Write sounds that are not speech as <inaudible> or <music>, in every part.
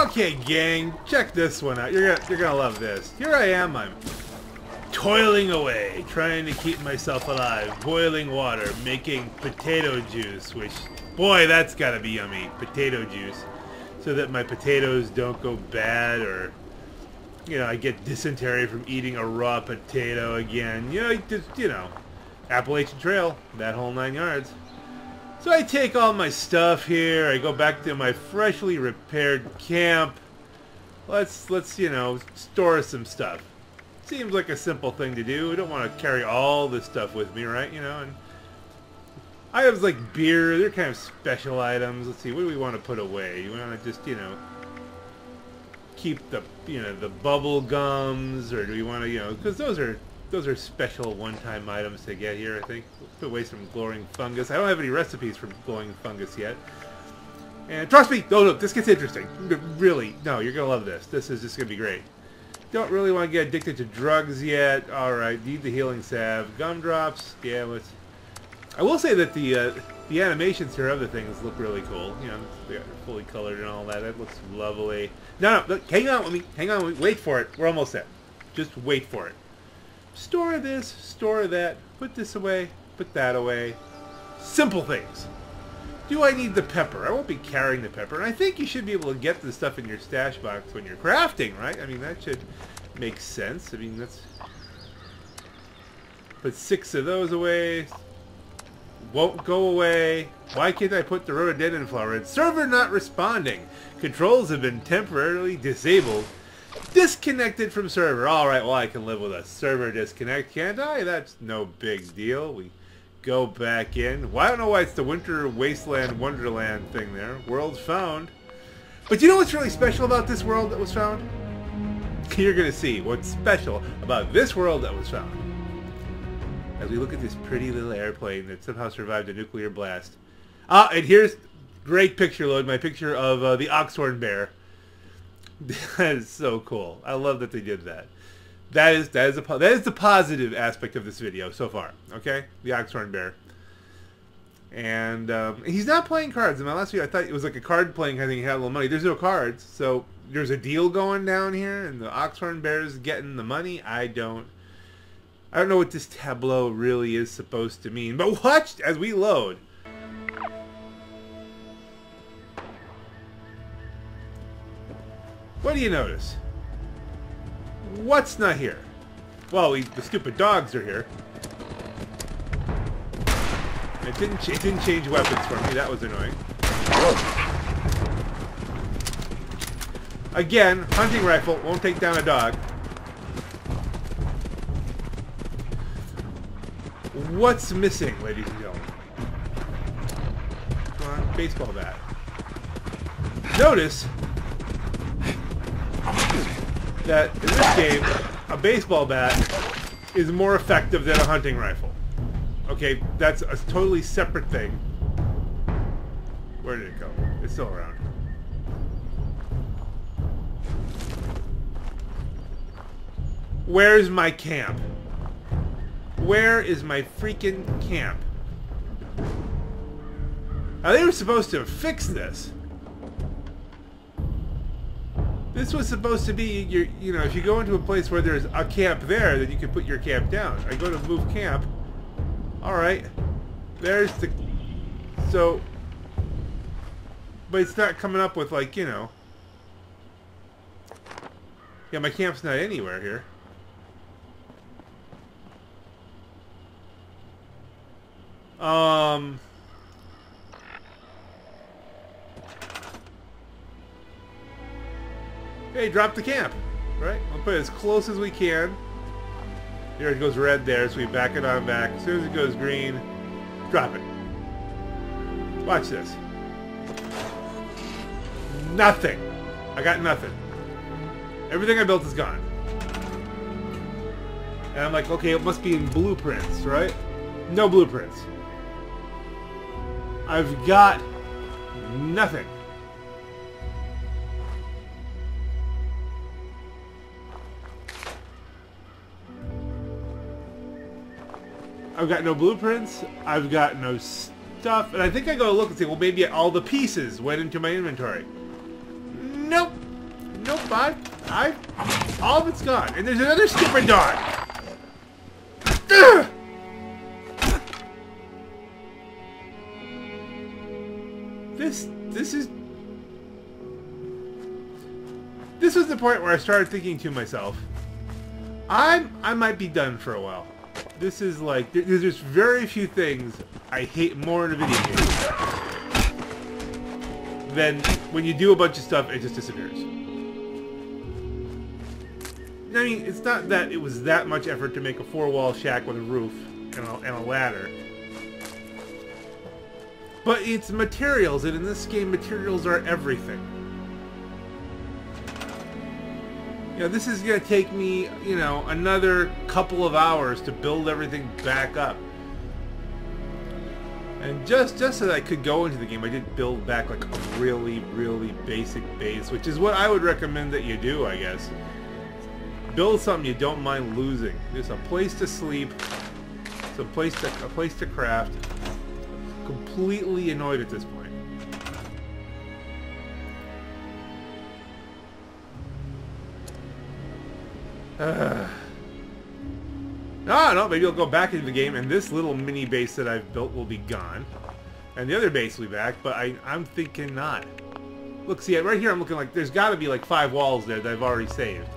Okay, gang, check this one out. You're gonna, you're gonna love this. Here I am, I'm toiling away, trying to keep myself alive, boiling water, making potato juice, which, boy, that's gotta be yummy, potato juice, so that my potatoes don't go bad or, you know, I get dysentery from eating a raw potato again. You know, just, you know, Appalachian Trail, that whole nine yards. So I take all my stuff here, I go back to my freshly repaired camp. Let's, let's, you know, store some stuff. Seems like a simple thing to do. I don't want to carry all this stuff with me, right? You know, and items like beer, they're kind of special items. Let's see, what do we want to put away? You want to just, you know, keep the, you know, the bubble gums, or do we want to, you know, because those are those are special one-time items to get here, I think. Put away some glowing fungus. I don't have any recipes for glowing fungus yet. And trust me, no, no, this gets interesting. Really, no, you're going to love this. This is just going to be great. Don't really want to get addicted to drugs yet. Alright, need the healing salve. Gumdrops, yeah, let's... I will say that the uh, the animations here of the things look really cool. You know, they're fully colored and all that. That looks lovely. No, no, look, hang on with me. Hang on with me. Wait for it. We're almost there. Just wait for it. Store this, store that, put this away, put that away. Simple things. Do I need the pepper? I won't be carrying the pepper. And I think you should be able to get the stuff in your stash box when you're crafting, right? I mean, that should make sense. I mean, that's... Put six of those away. Won't go away. Why can't I put the rhododendron flower in? Server not responding. Controls have been temporarily disabled. Disconnected from server. Alright, well I can live with a server disconnect, can't I? That's no big deal. We go back in. Well, I don't know why it's the Winter Wasteland Wonderland thing there. World found. But you know what's really special about this world that was found? <laughs> You're going to see what's special about this world that was found. As we look at this pretty little airplane that somehow survived a nuclear blast. Ah, and here's great picture load, my picture of uh, the Oxhorn Bear. <laughs> That is so cool. I love that they did that. That is that is a that is the positive aspect of this video so far. Okay, the Oxhorn Bear. And um, he's not playing cards. In my last video, I thought it was like a card playing kind of thing. He had a little money. There's no cards, so there's a deal going down here, and the Oxhorn Bear's getting the money. I don't. I don't know what this tableau really is supposed to mean. But watch as we load. What do you notice? What's not here? Well, we, the stupid dogs are here. It didn't, it didn't change weapons for me. That was annoying. Again, hunting rifle won't take down a dog. What's missing, ladies and gentlemen? Come on, baseball bat. Notice that in this game, a baseball bat is more effective than a hunting rifle. Okay, that's a totally separate thing. Where did it go? It's still around. Where's my camp? Where is my freaking camp? Now they were supposed to fix this. This was supposed to be your, you know, if you go into a place where there's a camp there, then you can put your camp down. I go to move camp. All right, there's the, so, but it's not coming up with like, you know, yeah, my camp's not anywhere here. Um, hey, drop the camp, right? We'll put it as close as we can. Here it goes red there, so we back it on back. As soon as it goes green, drop it. Watch this. Nothing. I got nothing. Everything I built is gone. And I'm like, okay, it must be in blueprints, right? No blueprints. I've got nothing. I've got no blueprints. I've got no stuff. And I think I go look and say, well, maybe all the pieces went into my inventory. Nope. nope, I, I, all of it's gone. And there's another stupid dog. Ugh! This, this is... This was the point where I started thinking to myself, I'm, I might be done for a while. This is like, there's just very few things I hate more in a video game than when you do a bunch of stuff, it just disappears. I mean, it's not that it was that much effort to make a four-wall shack with a roof and a, and a ladder. But it's materials, and in this game, materials are everything. Know, this is going to take me, you know, another couple of hours to build everything back up. And just just so that I could go into the game, I did build back like a really, really basic base, which is what I would recommend that you do, I guess. Build something you don't mind losing. Just a place to sleep, a place to a place to craft. Completely annoyed at this point. Uh. Ah, no, maybe I'll go back into the game and this little mini base that I've built will be gone. And the other base will be back, but I, I'm thinking not. Look, see, right here I'm looking like there's got to be like five walls there that I've already saved.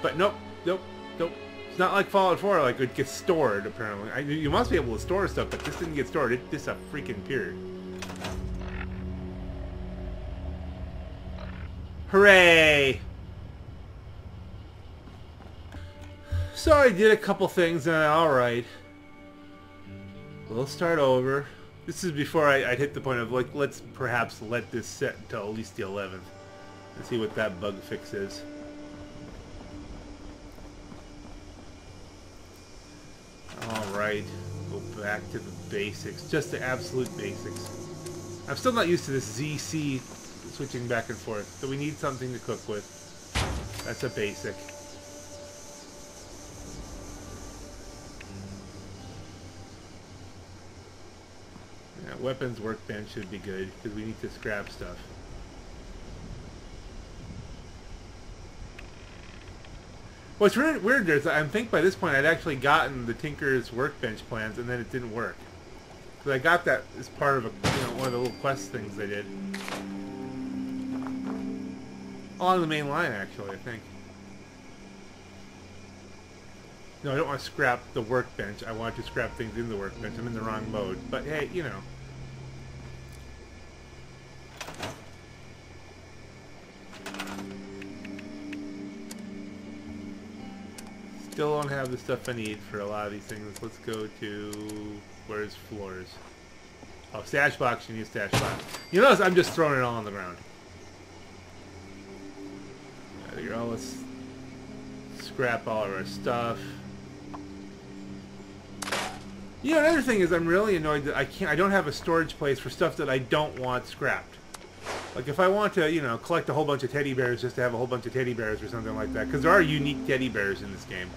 But nope, nope, nope. It's not like Fallout 4, like it gets stored, apparently. I, you must be able to store stuff, but this didn't get stored. It just a freaking period. Hooray! So I did a couple things and alright. We'll start over. This is before I, would hit the point of like, let's perhaps let this set until at least the 11th. And see what that bug fix is. Alright, go back to the basics. Just the absolute basics. I'm still not used to this ZC switching back and forth, so we need something to cook with. That's a basic. Weapons workbench should be good, because we need to scrap stuff. What's weird, weird is I think by this point I'd actually gotten the Tinker's workbench plans, and then it didn't work. Because I got that as part of a, you know, one of the little quest things they did. On the main line, actually, I think. No, I don't want to scrap the workbench. I want to scrap things in the workbench. I'm in the wrong mode. But hey, you know. Still don't have the stuff I need for a lot of these things. Let's go to... Where's floors? Oh, stash box. You need stash box. You notice I'm just throwing it all on the ground. There go. Let's scrap all of our stuff. You know, another thing is I'm really annoyed that I can't. I don't have a storage place for stuff that I don't want scrapped. Like if I want to, you know, collect a whole bunch of teddy bears just to have a whole bunch of teddy bears or something like that, because there are unique teddy bears in this game.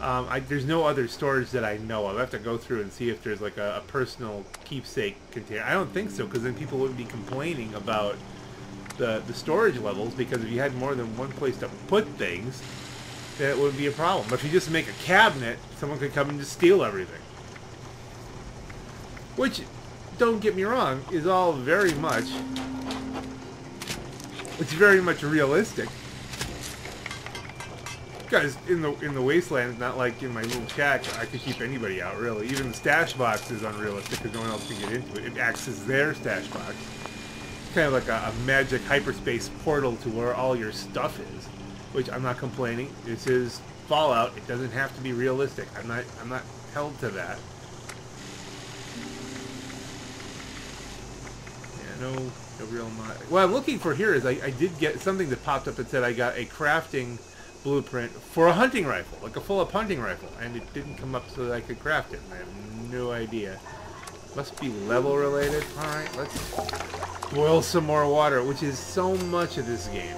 Um, I, there's no other storage that I know of. I have to go through and see if there's like a, a personal keepsake container. I don't think so, because then people wouldn't be complaining about the, the storage levels, because if you had more than one place to put things, then it wouldn't be a problem. But if you just make a cabinet, someone could come and just steal everything. Which, don't get me wrong, is all very much... It's very much realistic. Guys, in the in the wasteland, not like in my little shack, I could keep anybody out, really. Even the stash box is unrealistic because no one else can get into it. It acts as their stash box. It's kind of like a, a magic hyperspace portal to where all your stuff is. Which I'm not complaining. This is Fallout. It doesn't have to be realistic. I'm not I'm not held to that. Yeah, no, no real... mod. What I'm looking for here is I, I did get something that popped up that said I got a crafting blueprint for a hunting rifle, like a full-up hunting rifle, and it didn't come up so that I could craft it. I have no idea. Must be level related. Alright, let's boil some more water, which is so much of this game.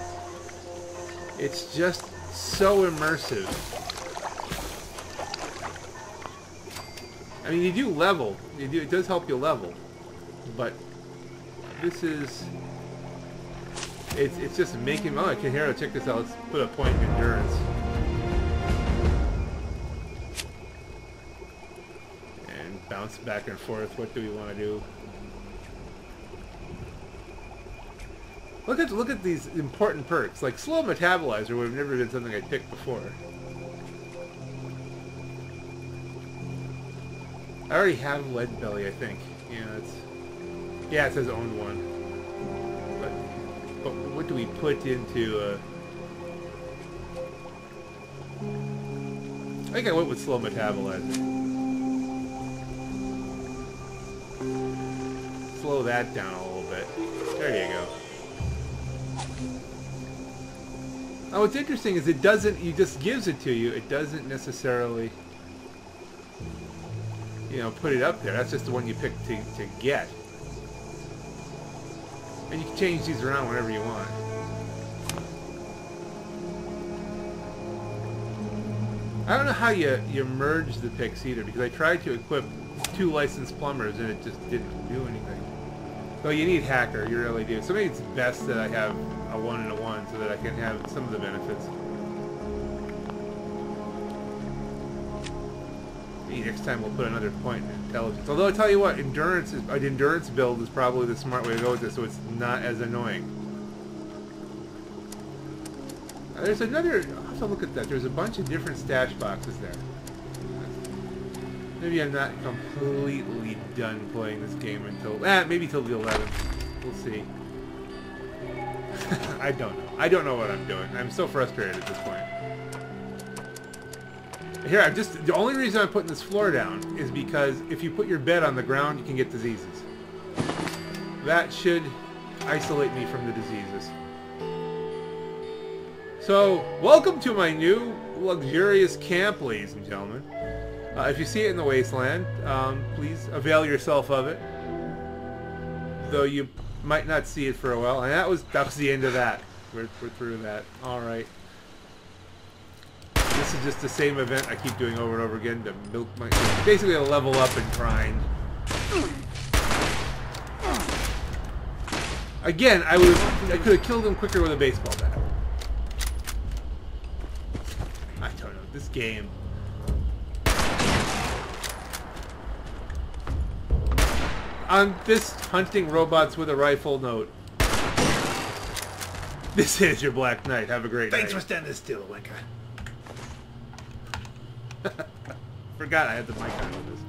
It's just so immersive. I mean, you do level. You do, it does help you level. But this is It's, it's just making... Oh, it. Check this out. Let's put a point in endurance. And bounce back and forth. What do we want to do? Look at look at these important perks. Like slow metabolizer would have never been something I picked before. I already have lead belly, I think. Yeah, it's yeah, it says owned one. What do we put into? Uh... I think I went with slow metabolizer. Slow that down a little bit. There you go. Oh, what's interesting is it doesn't, he just gives it to you. It doesn't necessarily, you know, put it up there. That's just the one you pick to, to get. And you can change these around whenever you want. I don't know how you, you merge the picks either, because I tried to equip two licensed plumbers and it just didn't do anything. So you need hacker, you really do. So maybe it's best that I have a one and a one so that I can have some of the benefits. Maybe next time we'll put another point in intelligence. Although I tell you what, endurance is an endurance build is probably the smart way to go with this, so it's not as annoying. Uh, there's another. I'll have to look at that. There's a bunch of different stash boxes there. Maybe I'm not completely done playing this game until... Ah, maybe till the 11th. We'll see. <laughs> I don't know. I don't know what I'm doing. I'm so frustrated at this point. Here, I'm just... The only reason I'm putting this floor down is because if you put your bed on the ground, you can get diseases. That should isolate me from the diseases. So, welcome to my new luxurious camp, ladies and gentlemen. Uh, if you see it in the wasteland, um, please avail yourself of it. Though you might not see it for a while. And that was that was the end of that. We're, we're through that. All right. This is just the same event I keep doing over and over again to milk my... Basically a level up and grind. Again, I would I could have killed him quicker with a baseball bat. I don't know. This game... on this hunting robots with a rifle note. This is your Black Knight. Have a great day. Thanks night. for standing still, Winka. Forgot I had the mic on.